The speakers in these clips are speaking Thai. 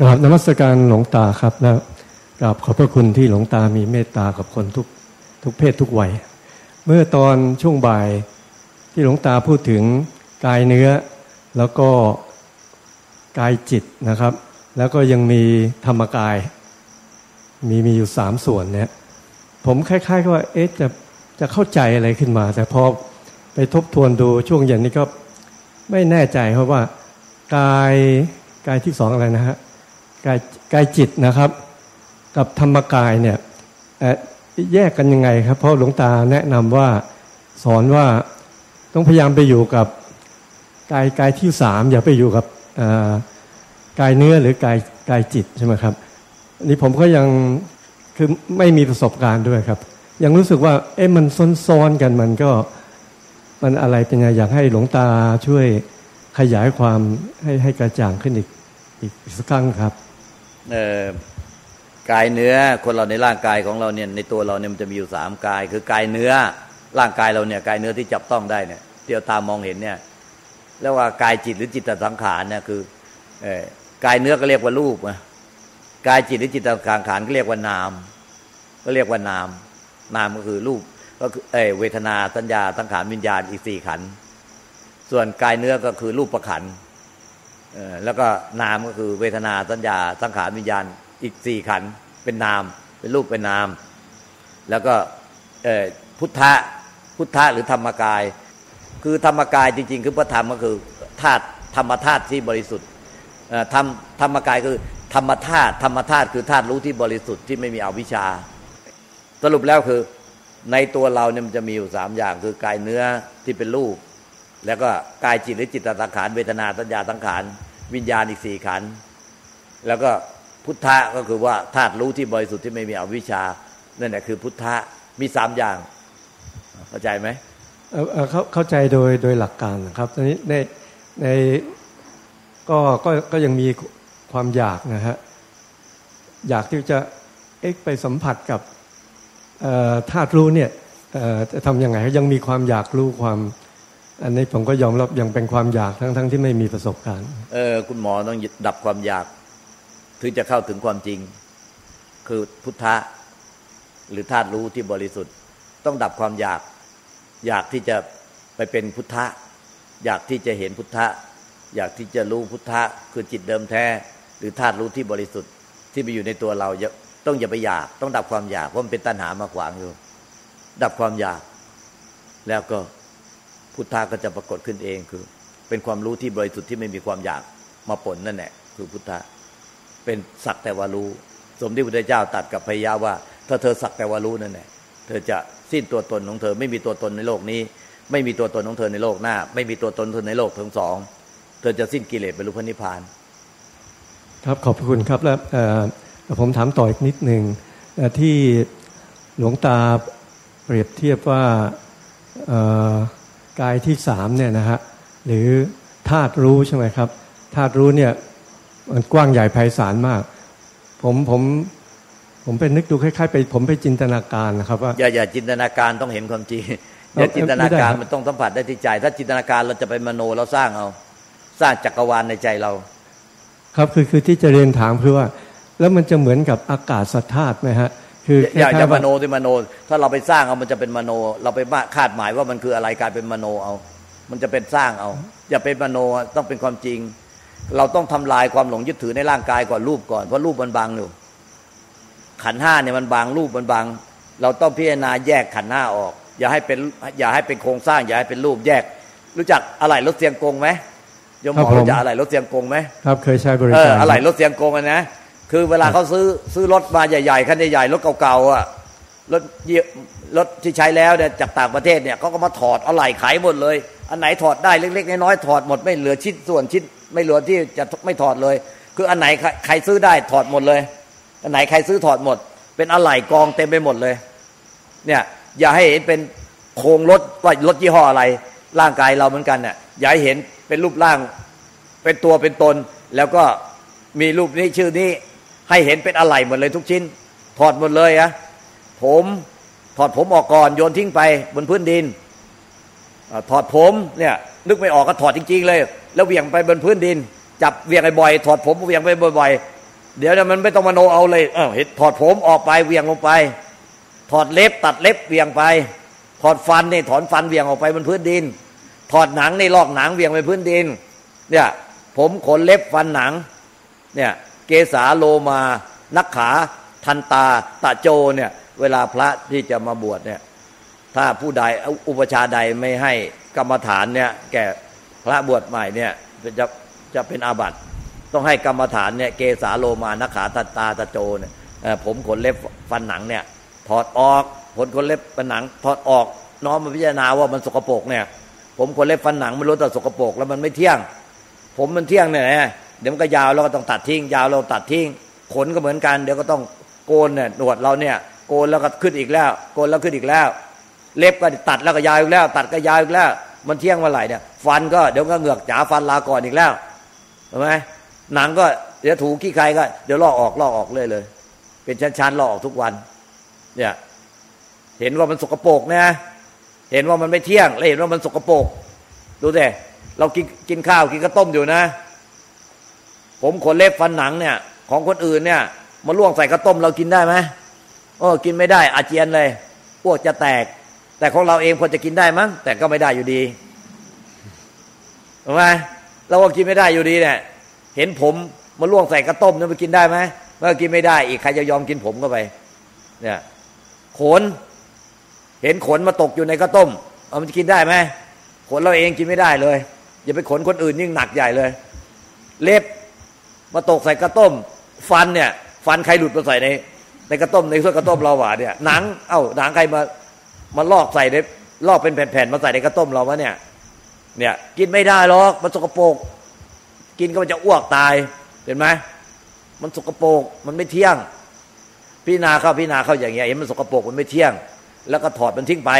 กราบนมัสการหลวงตาครับ แล้วกราบขอบพระคุณที่หลวงตามีเมตตากับคนทุกทุกเพศทุกวัย เมื่อตอนช่วงบ่ายที่หลวงตาพูดถึงกายเนื้อ แล้วก็กายจิตนะครับ แล้วก็ยังมีธรรมกาย มีมีอยู่สามส่วนเนี่ยผมคล้ายๆว่าเอ๊ะจะจะเข้าใจอะไรขึ้นมา แต่พอไปทบทวนดูช่วงเย็นนี้ก็ไม่แน่ใจเพราะว่า กายกายที่สองอะไรนะฮะ กายกายจิตนะครับ กับธรรมกายเนี่ยแยกกันยังไงครับ เพราะหลวงตาแนะนำว่าสอนว่าต้องพยายามไปอยู่กับกายกายที่สามอย่าไปอยู่กับกายเนื้อหรือกายกายจิตใช่ไหมครับนี่ผมก็ยังคือไม่มีประสบการณ์ด้วยครับ ยังรู้สึกว่าเอ๊ะมันซ้อนๆกันมันก็มันอะไรเป็นไงอยากให้หลวงตาช่วยขยายความให้ให้กระจ่างขึ้นอีกอีกสักครั้งครับ กายเนื้อคนเราในร่างกายของเราเนี่ยในตัวเราเนี่ยมันจะมีอยู่สามกาย คือกายเนื้อร่างกายเราเนี่ยกายเนื้อที่จับต้องได้เนี่ยเดียวตามองเห็นเนี่ยแล้วว่ากายจิตหรือจิตสังขารเนี่ยคือเอกายเนื้อก็เรียกว่ารูปนะกายจิตหรือจิตสังขารก็เรียกว่านาม ก็เรียกว่านาม นามก็คือรูปก็คือเอเวทนาสัญญาสังขารวิญญาณอีกสี่ขันส่วนกายเนื้อก็คือรูปประขัน แล้วก็นามก็คือเวทนาสัญญา สังขารวิญญาณอีกสี่ขันเป็นนาม เป็นรูปเป็นนาม แล้วก็พุทธะพุทธะหรือธรรมกาย คือธรรมกายจริง ๆ คือพระธรรมก็คือธาตุธรรมธาตุที่บริสุทธิ์ธรรมธรรมกายคือธรรมธาตุธรรมธาตุคือธาตุรู้ที่บริสุทธิ์ที่ไม่มีอวิชชา สรุปแล้วคือในตัวเราเนี่ยมันจะมีอยู่สามอย่าง คือกายเนื้อที่เป็นรูป แล้วก็กายจิตหรือจิตสังขารเวทนาสัญญาสังขารวิญญาณอีกสี่ขันแล้วก็พุทธะก็คือว่าธาตุรู้ที่บริสุทธิ์ที่ไม่มีอวิชชานั่นแหละคือพุทธะมีสามอย่าง เข้าใจไหมเข้าเข้าใจโดยโดยหลักการนะครับตอนนี้ในในก็ก็ก็ยังมีความอยากนะฮะอยากที่จะเอ็กไปสัมผัสกับธาตุรู้เนี่ยจะทำยังไงยังมีความอยากรู้ความ อันนี้ผมก็ยอมรับยังเป็นความอยากทั้งๆทที่ไม่มีประสบการณ์ เออ คุณหมอต้องดับความอยาก ถึงจะเข้าถึงความจริง คือพุทธะหรือธาตุรู้ที่บริสุทธิ์ ต้องดับความอยาก อยากที่จะไปเป็นพุทธะ อยากที่จะเห็นพุทธะ อยากที่จะรู้พุทธะ คือจิตเดิมแท้ หรือธาตุรู้ที่บริสุทธิ์ ที่ไปอยู่ในตัวเราต้องอย่าไปอยาก ต้องดับความอยากเพราะมันเป็นตัณหามาขวางอยู่ ดับความอยาก แล้วก็ พุทธะก็จะปรากฏขึ้นเองคือ เป็นความรู้ที่บริสุทธิ์ที่ไม่มีความอยากมาผลนั่นแหละคือพุทธะเป็นสักแต่ว่ารู้ สมที่พระเจ้าตัดกับพญาว่า ถ้าเธอสักแต่ว่ารู้นั่นแหละเธอจะสิ้นตัวตนของเธอ ไม่มีตัวตนในโลกนี้ ไม่มีตัวตนของเธอในโลกหน้า ไม่มีตัวตนเธอในโลกทั้งสองเธอจะสิ้นกิเลสบรรลุพระนิพพาน ครับขอบคุณครับแล้วผมถามต่ออีกนิดหนึ่งที่หลวงตาเปรียบเทียบว่า กายที่สามเนี่ยนะฮะหรือธาตุรู้ใช่ไหมครับธาตุรู้เนี่ยมันกว้างใหญ่ไพศาลมาก ผมผมผมไปนึกดูคล้ายๆไปผมไปจินตนาการนะครับว่าอย่าอย่าจินตนาการต้องเห็นความจริงอย่าจินตนาการมันต้องสัมผัสได้ที่ใจ ถ้าจินตนาการเราจะไปมโนเราสร้างเอา สร้างจักรวาลในใจเรา ครับคือคือที่จะเรียนถามคือว่า แล้วมันจะเหมือนกับอากาศสัทธาตุไหมฮะ คืออยากจะมโนที่มโน ถ้าเราไปสร้างเอามันจะเป็นมโน เราไปคาดหมายว่ามันคืออะไรกลายเป็นมโนเอา มันจะเป็นสร้างเอา อย่าเป็นมโนต้องเป็นความจริง เราต้องทำลายความหลงยึดถือในร่างกายก่อนรูปก่อนเพราะรูปมันบางอยู่ขันห้าเนี่ยมันบางรูปมันบางเราต้องพิจารณาแยกขันห้าออก อย่าให้เป็นอย่าให้เป็นโครงสร้าง อย่าให้เป็นรูปแยก รู้จักอะไรรถเสียงกงไหมยมหมอรู้จักอะไรรถเสียงกงไหมครับเคยใช้บริการอะไรรถเสียงกงนะ คือเวลาเขาซื้อซื้อรถมาใหญ่ๆคันใหญ่ๆรถเก่าๆอะรถรถที่ใช้แล้วเนี่ยจากต่างประเทศเนี่ยเขาก็มาถอดเอาไหล่ขายหมดเลย อันไหนถอดได้เล็กๆน้อยๆถอดหมดไม่เหลือชิ้นส่วนชิ้นไม่เหลือที่จะไม่ถอดเลย คืออันไหนใครซื้อได้ถอดหมดเลย อันไหนใครซื้อถอดหมด เป็นอะไหล่กองเต็มไปหมดเลย เนี่ยอย่าให้เห็นเป็นโครงรถว่ารถยี่ห้ออะไร ร่างกายเราเหมือนกันเนี่ยอย่าให้เห็นเป็นรูปร่างเป็นตัวเป็นตน แล้วก็มีรูปนี้ชื่อนี้ ให้เห็นเป็นอะไรหมดเลยทุกชิ้น ถอดหมดเลยอะผมถอดผมออกก่อนโยนทิ้งไปบนพื้นดินถอดผมเนี่ยนึกไม่ออกก็ถอดจริง ๆ เลย แล้วเวียงไปบนพื้นดิน จับเวียงบ่อยถอดผมเวียงไปบ่อยๆเดี๋ยวมันไม่ต้องมโนเอาเลยเออเห็นถอดผมออกไปเวียงลงไป ถอดเล็บตัดเล็บเวียงไป ถอดฟันนี่ถอนฟันเวียงออกไปบนพื้นดิน ถอดหนังในลอกหนังเวียงไปพื้นดิน เนี่ย ผมขนเล็บฟันหนัง เนี่ย กษาโลมา นักขา ทันตา ตะโจเนี่ย เวลาพระที่จะมาบวชเนี่ย ถ้าผู้ใดอุปชาใดไม่ให้กรรมฐานเนี่ย แก่พระบวชใหม่เนี่ยจะจะเป็นอาบัติ ต้องให้กรรมฐานเนี่ยเกสาโลมา นักขาตาตา ตะโจเนี่ยผมขนเล็บฟันหนังเนี่ยถอดออกผลขนเล็บฟันหนังถอดออก น้อมมาพิจารณาว่ามันสกปรกเนี่ย ผมขนเล็บฟันหนังมันรู้แต่สกปรกแล้วมันไม่เที่ยง ผมมันเที่ยงเนี่ย เดี๋ยวมันก็ยาวเราก็ต้องตัดทิ้ง ยาวเราตัดทิ้ง ขนก็เหมือนกัน เดี๋ยวก็ต้องโกนเนี่ยหนวดเราเนี่ยโกนแล้วก็ขึ้นอีกแล้ว โกนแล้วขึ้นอีกแล้ว เล็บก็ตัดแล้วก็ยาวอีกแล้ว ตัดก็ยาวอีกแล้ว มันเที่ยงเมื่อไหร่เนี่ยฟันก็เดี๋ยวก็เหงือกจ๋าฟันลาก่อนอีกแล้วใช่ไหมหนังก็เดี๋ยวถูขี้ใครก็เดี๋ยวลอกออกลอกออกเลยเลย เป็นชั้นๆลอกออกทุกวัน เนี่ยเห็นว่ามันสกปรกนะ เห็นว่ามันไม่เที่ยง แล้วเห็นว่ามันสกปรกดูสิเรากินกินข้าวกินข้าวต้มอยู่นะ ผมขนเล็บฟันหนังเนี่ย ของคนอื่นเนี่ยมาล่วงใส่ข้าวต้มเรากินได้ไหมโอ้กินไม่ได้ อาเจียนเลยพวกจะแตก แต่ของเราเองควรจะกินได้มั้ง แต่ก็ไม่ได้อยู่ดีถูกไหมเราก็กินไม่ได้อยู่ดีเนี่ย เห็นผมมาล่วงใส่กระต้มนี่มันกินได้ไหมเมื่อกินไม่ได้ อีกใครจะยอมกินผมก็ไป เนี่ย ขน เห็นขนมาตกอยู่ในกระต้มเอามันจะกินได้ไหมขนเราเองกินไม่ได้เลย อย่าไปขนคนอื่นยิ่งหนักใหญ่เลย เล็บ มาตกใส่กระต้ม ฟันเนี่ย ฟันใครหลุดมาใส่ในในกระต้มในส่วนกระต้มเราหวาเนี่ยหนัง เอ้าหนังใครมามาลอกใส่ในลอกเป็นแผ่นๆมาใส่ในกระต้มเราวะเนี่ย เนี่ยกินไม่ได้หรอกมันสกปรกกินก็มันจะอ้วกตายเห็นไหมมันสกปรกมันไม่เที่ยงพี่นาเข้าพี่นาเข้าอย่างเงี้ยเห็นมันสกปรกมันไม่เที่ยง แล้วก็ถอดมันทิ้งไป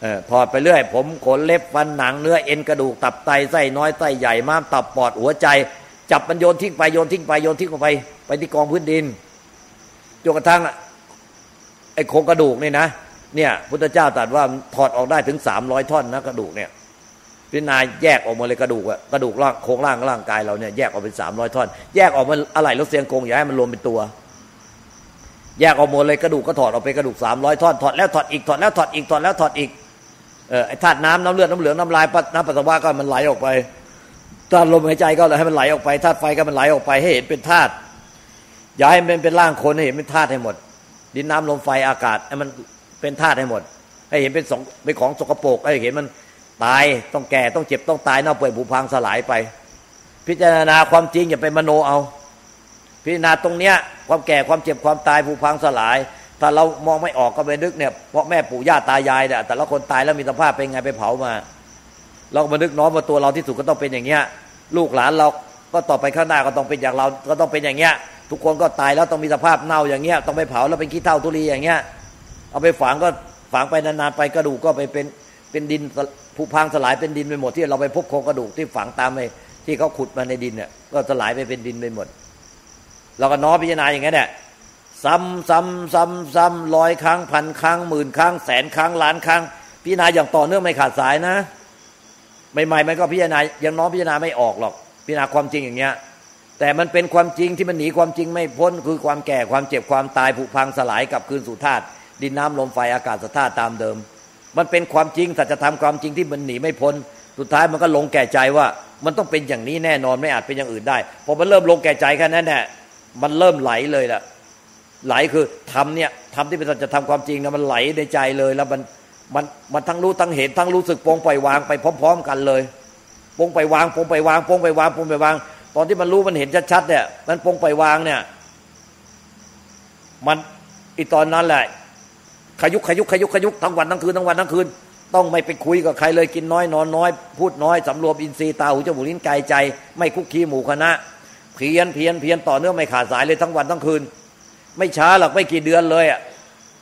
เออถอดไปเรื่อย ผมขนเล็บฟันหนังเนื้อเอ็นกระดูกตับไตไส้น้อยไส้ใหญ่ม้ามตับปอดหัวใจ จับมันโยนทิ้งไปโยนทิ้งไปโยนทิ้งไป ไปที่กองพื้นดินจนกระทั่งไอ้โครงกระดูกนี่นะเนี่ยพุทธเจ้าตรัสว่าถอดออกได้ถึงสามร้อยท่อนนะกระดูกเนี่ยพิจารณาแยกออกมาเลยกระดูกอะกระดูกร่างโครงร่างร่างกายเราเนี่ยแยกออกเป็นสามร้อยท่อน แยกออกมาอะไรรถเสียงโกงอย่าให้มันรวมเป็นตัว แยกออกหมดเลยกระดูกก็ถอดออกไปกระดูกสามร้อยท่อนถอดแล้วถอดอีกถอดแล้วถอดอีกถอดแล้วถอดอีกเออไอ้ธาตุน้ำน้ำเลือดน้ำเหลืองน้ำลายน้ำปัสสาวะก็มันไหลออกไป ธาตุลมหายใจก็เลยให้มันไหลออกไปธาตุไฟก็มันไหลออกไปให้เห็นเป็นธาตุอย่าให้มันเป็นร่างคนให้เห็นเป็นธาตุให้หมด ดินน้ำลมไฟอากาศให้มันเป็นธาตุให้หมด ให้เห็นเป็นสองเป็นของสกปรกให้เห็นมันตายต้องแก่ต้องเจ็บต้องตายเน่าเปื่อยผุพังสลายไป พิจารณาความจริงอย่าไปมโนเอา พิจารณาตรงเนี้ยความแก่ความเจ็บความตายผุพังสลาย ถ้าเรามองไม่ออกก็ไปนึกเนี่ยเพราะแม่ปู่ย่าตายายเนี่ยแต่ละคนตายแล้วมีสภาพเป็นไงไปเผามา เราก็มานึกน้อมว่าตัวเราที่สุดก็ต้องเป็นอย่างเงี้ย ลูกหลานเราก็ต่อไปข้างหน้าก็ต้องเป็นอย่างเราก็ต้องเป็นอย่างเงี้ย ทุกคนก็ตายแล้วต้องมีสภาพเน่าอย่างเงี้ยต้องไปเผาแล้วเป็นขี้เท่าทุลีอย่างเงี้ย เอาไปฝังก็ฝังไปนานๆไปกระดูกก็ไปเป็นเป็นดินผุพังสลายเป็นดินไปหมดที่เราไปพบโครงกระดูกที่ฝังตามไปที่เขาขุดมาในดินเนี่ยก็สลายไปเป็นดินไปหมดเราก็น้อมพิจารณาอย่างนี้เนี่ยซ้ำซ้ำซ้ำซ้ำร้อยครั้งพันครั้งหมื่นครั้งแสนครั้งล้านครั้งพิจารณาอย่างต่อเนื่องไม่ขาดสายนะ ใหม่ๆมันก็พิจารณายังน้อพิจารณาไม่ออกหรอก พิจารณาความจริงอย่างเงี้ย แต่มันเป็นความจริงที่มันหนีความจริงไม่พ้น คือความแก่ความเจ็บความตายผุพังสลายกับคืนสู่ธาตุดินน้ำลมไฟอากาศธาตุตามเดิม มันเป็นความจริงสัจธรรมความจริงที่มันหนีไม่พ้น สุดท้ายมันก็ลงแก่ใจว่ามันต้องเป็นอย่างนี้แน่นอนไม่อาจเป็นอย่างอื่นได้พอมันเริ่มลงแก่ใจแค่นั้นแหละมันเริ่มไหลเลยล่ะไหลคือทำเนี่ยทำที่เป็นสัจธรรมความจริงนะมันไหลในใจเลยแล้วมัน มันมันทั้งรู้ทั้งเห็นทั้งรู้สึกปงไปวางไปพร้อม ๆ กันเลยปงไปวางปงไปวางปงไปวางปงไปวาง ตอนที่มันรู้มันเห็นชัดๆเนี่ย มันปงไปวางเนี่ย มันอีตอนนั้นแหละขยุกขยุกขยุกขยุกทั้งวันทั้งคืนทั้งวันทั้งคืน ต้องไม่ไปคุยกับใครเลยกินน้อยนอนน้อย พูดน้อยสำรวมอินทรีย์ตาหูจมูกลิ้นกายใจ ไม่คุกคีหมู่คณะเพียนเพียนเพียนต่อเนื่องไม่ขาดสายเลยทั้งวันทั้งคืน ไม่ช้าหรอกไม่กี่เดือนเลยอะ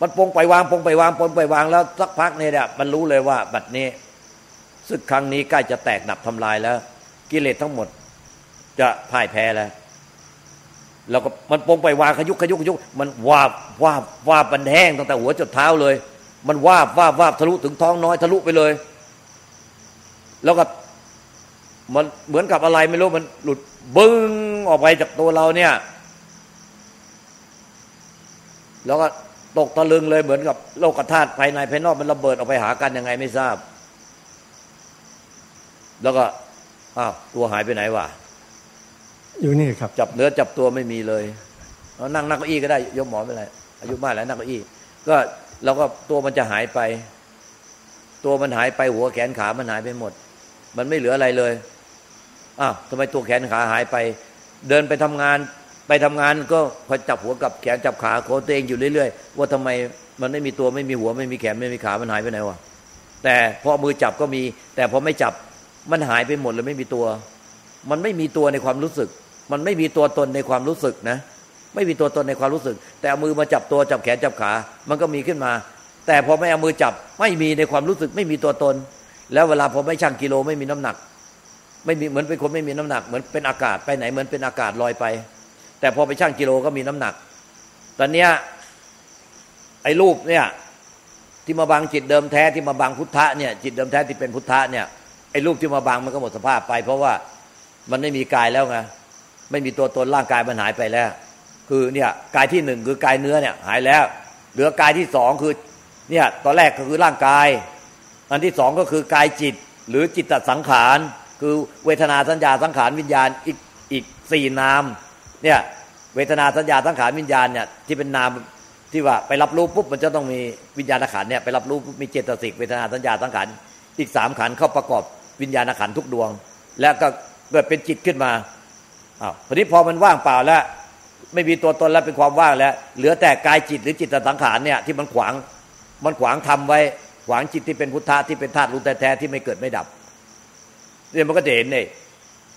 มันปงไปวางปงไปวางปงไปวางแล้วสักพักเนี่ยมันรู้เลยว่า บัดนี้ศึกครั้งนี้ใกล้จะแตกหนับทำลายแล้ว กิเลสทั้งหมด จะพ่ายแพ้แล้วแล้วก็มันปงไปวางขยุกขยุกขยุกมันวาบวาบวาบมันแห้งตั้งแต่หัวจนเท้าเลย มันวาบวาบวาบทะลุถึงท้องน้อยทะลุไปเลย แล้วก็มันเหมือนกับอะไรไม่รู้มันหลุดบึ้งออกไปจากตัวเราเนี่ย แล้วก็ ตกตะลึงเลยเหมือนกับโลกธาตุภายในภายนอกมันระเบิดออกไปหากันยังไงไม่ทราบ แล้วก็อ้าวตัวหายไปไหนวะอยู่นี่ครับ จับเนื้อจับตัวไม่มีเลยเรานั่งนั่งเก้าอี้ก็ได้ยกหมอนไปเลยอายุมากแล้วนั่งเก้าอี้ ก็เราก็ตัวมันจะหายไป ตัวมันหายไปหัวแขนขามันหายไปหมด มันไม่เหลืออะไรเลยอ้าวทำไมตัวแขนขาหายไป เดินไปทำงาน ไปทำงานก็พอจับหัวกับแขนจับขาโคตัวเองอยู่เรื่อยๆ ว่าทำไมมันไม่มีตัวไม่มีหัวไม่มีแขนไม่มีขามันหายไปไหนวะแต่พอมือจับก็มี แต่พอไม่จับมันหายไปหมดเลยไม่มีตัว มันไม่มีตัวในความรู้สึก มันไม่มีตัวตนในความรู้สึกนะ ไม่มีตัวตนในความรู้สึก แต่เอามือมาจับตัวจับแขนจับขา มันก็มีขึ้นมา แต่พอไม่เอามือจับไม่มีในความรู้สึก ไม่มีตัวตน แล้วเวลาพอไม่ชั่งกิโลไม่มีน้ำหนัก ไม่มีเหมือนเป็นคนไม่มีน้ำหนักเหมือนเป็นอากาศไปไหนเหมือนเป็นอากาศลอยไป แต่พอไปชั่งกิโลก็มีน้ำหนัก ตอนเนี้ยไอ้รูปเนี่ย ที่มาบังจิตเดิมแท้ที่มาบังพุทธะเนี่ยจิตเดิมแท้ที่เป็นพุทธะเนี่ยไอ้รูปที่มาบังมันก็หมดสภาพไป เพราะว่ามันไม่มีกายแล้วไงไม่มีตัวตนร่างกายมันหายไปแล้ว คือเนี่ยกายที่หนึ่งคือกายเนื้อเนี่ยหายแล้ว เหลือกายที่สองคือเนี่ยตอนแรกก็คือร่างกาย อันที่สองก็คือกายจิตหรือจิตตสังขาร คือเวทนาสัญญาสังขารวิญญาณอีกอีกสี่นามเนี่ย เวทนาสัญญาสังขารวิญญาณเนี่ยที่เป็นนามที่ว่าไปรับรู้ปุ๊บมันจะต้องมีวิญญาณขันเนี่ยไปรับรู้ปุ๊บมีเจตสิกเวทนาสัญญาสังขารอีกสามขันเข้าประกอบวิญญาณขันทุกดวง แล้วก็เกิดเป็นจิตขึ้นมาอ้าวพอนี้พอมันว่างเปล่าแล้ว ไม่มีตัวตนแล้วเป็นความว่างแล้ว เหลือแต่กายจิตหรือจิตสังขารเนี่ยที่มันขวางมันขวางทำไว้ขวางจิตที่เป็นพุทธะที่เป็นธาตุรู้แท้ๆที่ไม่เกิดไม่ดับเนี่ยมันก็จะเห็นเนี่ย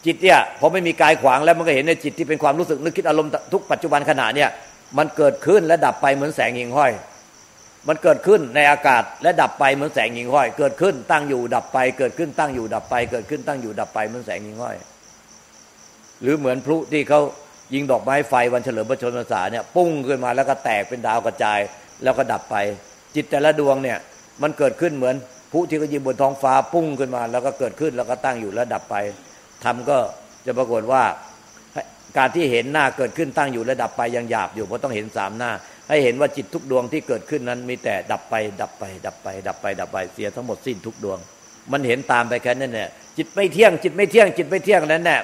จิตเนี่ยพอไม่มีกายขวางแล้วมันก็เห็นในจิตที่เป็นความรู้สึกนึกคิดอารมณ์ทุกปัจจุบันขณะเนี่ยมันเกิดขึ้นและดับไปเหมือนแสงหิ่งห้อย มันเกิดขึ้นในอากาศและดับไปเหมือนแสงหิ่งห้อย เกิดขึ้นตั้งอยู่ดับไป เกิดขึ้นตั้งอยู่ดับไป เกิดขึ้นตั้งอยู่ดับไปเหมือนแสงหิ่งห้อย หรือเหมือนพลุที่เขายิงดอกไม้ไฟวันเฉลิมพระชนมพรรษาเนี่ยปุ้งขึ้นมาแล้วก็แตกเป็นดาวกระจายแล้วก็ดับไป จิตแต่ละดวงเนี่ยมันเกิดขึ้นเหมือนพลุที่เขายิงบนท้องฟ้าปุ้งขึ้นมา แล้วก็เกิดขึ้นแล้วก็ตั้งอยู่แล้วดับไป ทำก็จะปรากฏว่าการที่เห็นหน้าเกิดขึ้นตั้งอยู่และดับไปยังหยาบอยู่เพราะต้องเห็นสามหน้า ให้เห็นว่าจิตทุกดวงที่เกิดขึ้นนั้นมีแต่ดับไป ดับไป ดับไป ดับไป ดับไปเสียทั้งหมดสิ้นทุกดวง มันเห็นตามไปแค่นั้นเนี่ยจิตไม่เที่ยง จิตไม่เที่ยง จิตไม่เที่ยงนั้นแน่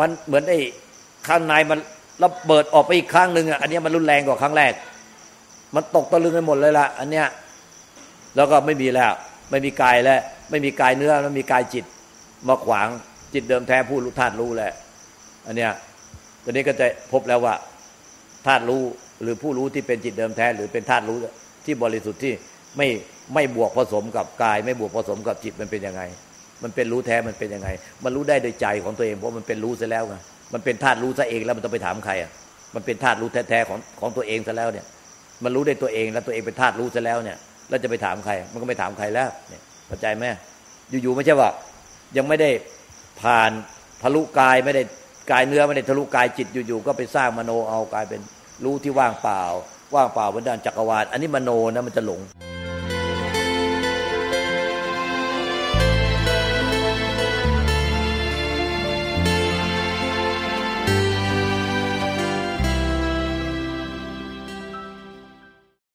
มันเหมือนไอ้ข้างในมันระเบิดออกไปอีกครั้งหนึ่งอะอันนี้มันรุนแรงกว่าครั้งแรก มันตกตะลึงไปหมดเลยล่ะอันเนี้ยแล้วก็ไม่มีแล้ว ไม่มีกายแล้ว ไม่มีกายเนื้อไม่มีกายจิตมาขวาง จิตเดิมแท้ผู้รู้ธาตุรู้แหละอันเนี้ยตอนนี้ก็จะพบแล้วว่าธาตุรู้หรือผู้รู้ที่เป็นจิตเดิมแท้ หรือเป็นธาตุรู้ที่บริสุทธิ์ที่ไม่ไม่บวกผสมกับกาย ไม่บวกผสมกับจิตมันเป็นยังไง มันเป็นรู้แท้มันเป็นยังไง มันรู้ได้โดยใจของตัวเองเพราะมันเป็นรู้ซะแล้วไงมันเป็นธาตุรู้ซะเองแล้วมันต้องไปถามใครอะมันเป็นธาตุรู้แท้ๆของของตัวเองซะแล้วเนี่ย มันรู้ได้ตัวเองแล้วตัวเองเป็นธาตุรู้ซะแล้วเนี่ยแล้วจะไปถามใคร มันก็ไม่ถามใครแล้วเนี่ยเข้าใจไหมอยู่ๆไม่ใช่ว่ายังไม่ได้ ผ่านทะลุกายไม่ได้กายเนื้อไม่ได้ทะลุกายจิตอยู่ๆก็ไปสร้างมโนเอากลายเป็นรู้ที่ว่างเปล่า ว่างเปล่าบนด้านจักรวาลอันนี้มโนนะมันจะหลง